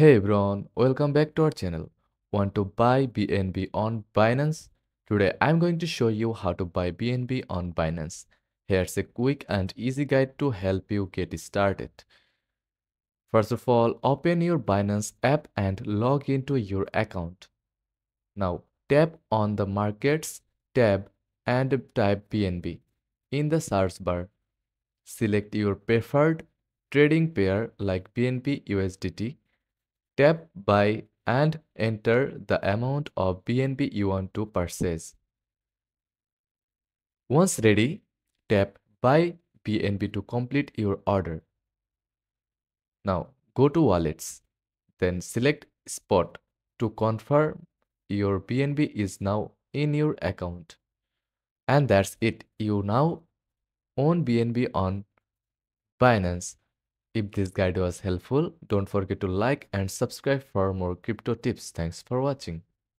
Hey everyone, welcome back to our channel. Want to buy BNB on Binance? Today I'm going to show you how to buy BNB on Binance. Here's a quick and easy guide to help you get started. First of all, open your Binance app and log into your account. Now tap on the Markets tab and type BNB in the search bar. Select your preferred trading pair like BNB USDT Tap Buy and enter the amount of BNB you want to purchase. Once ready, tap Buy BNB to complete your order. Now go to Wallets, then select Spot to confirm your BNB is now in your account. And that's it. You now own BNB on Binance. If this guide was helpful, don't forget to like and subscribe for more crypto tips. Thanks for watching.